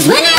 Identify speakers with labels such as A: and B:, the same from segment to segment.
A: Cause when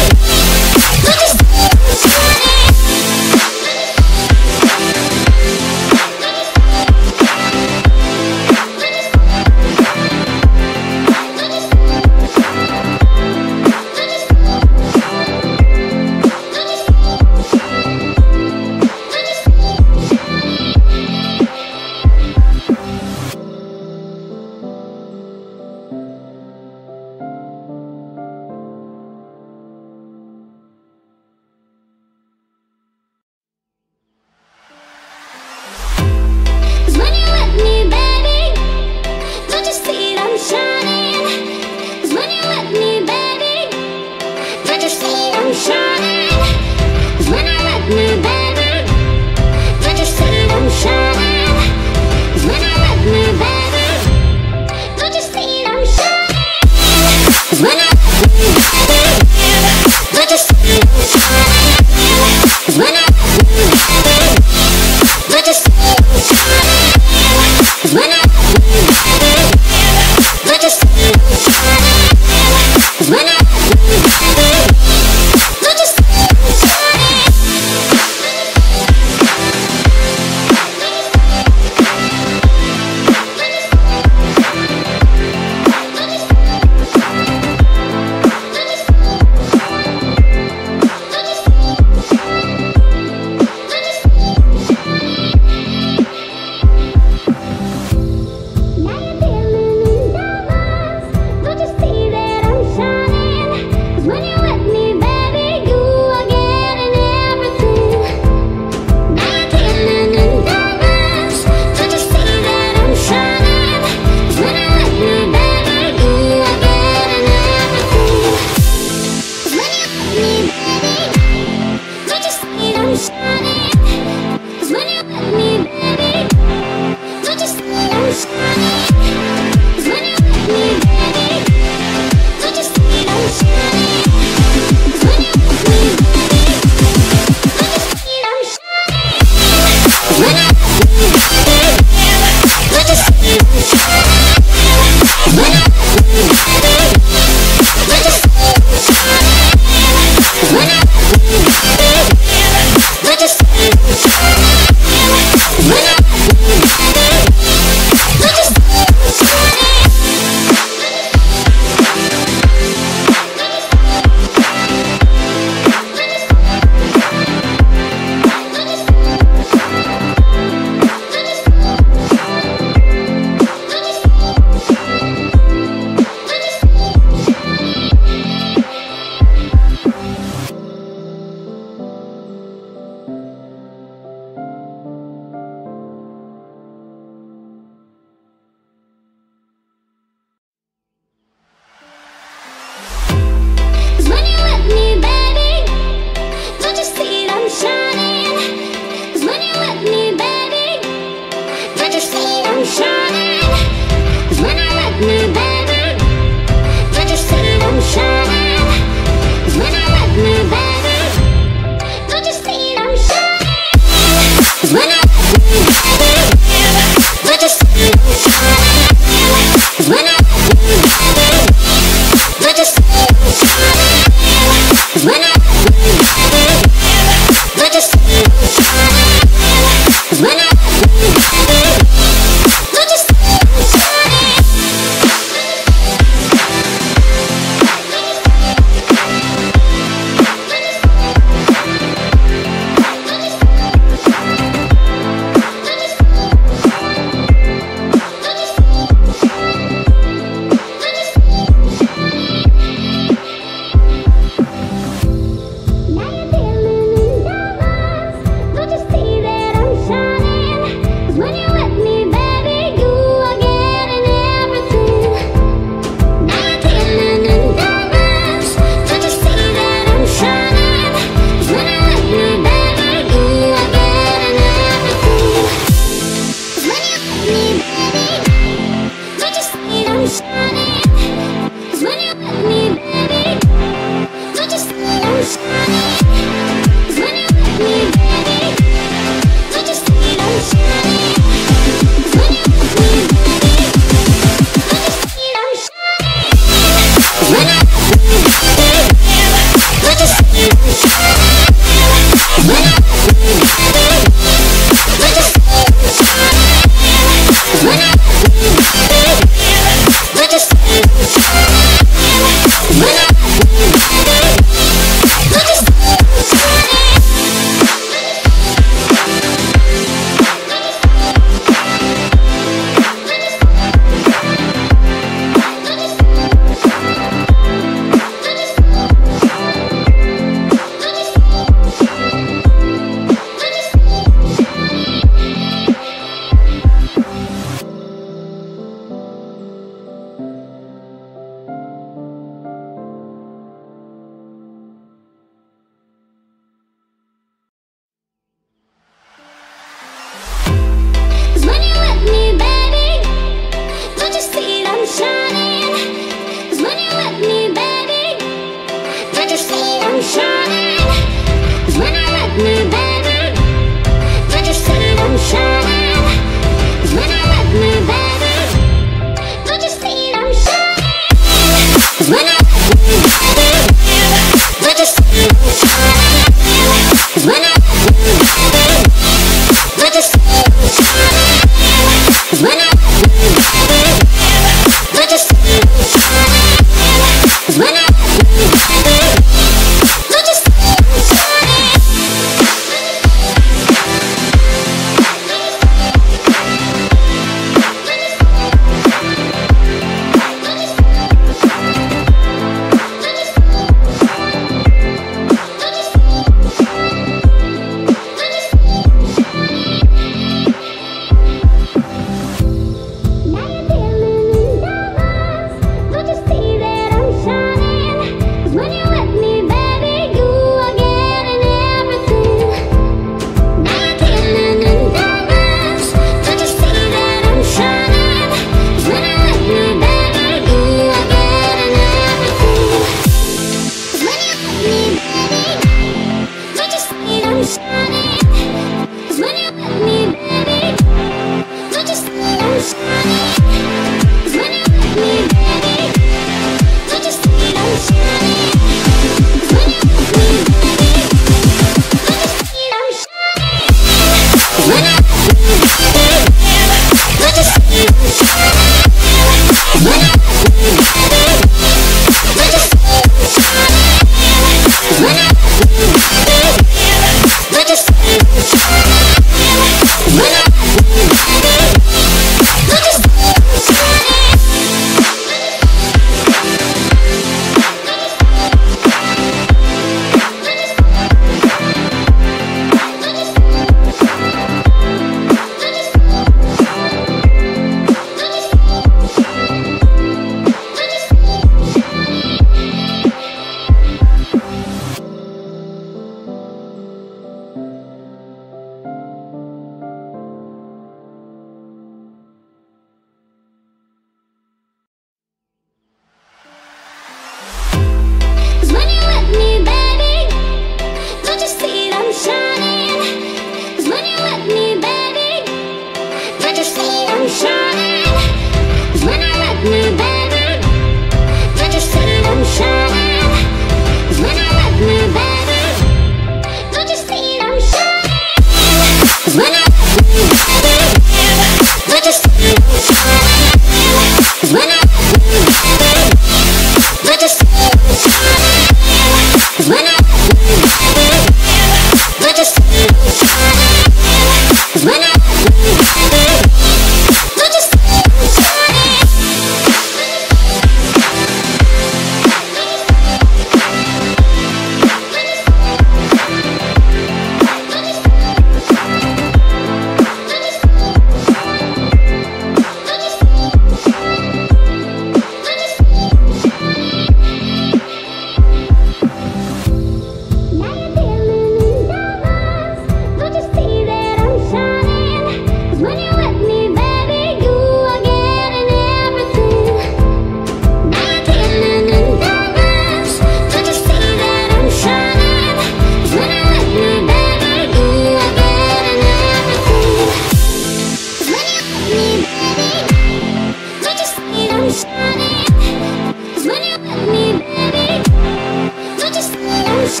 A: Cause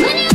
A: when you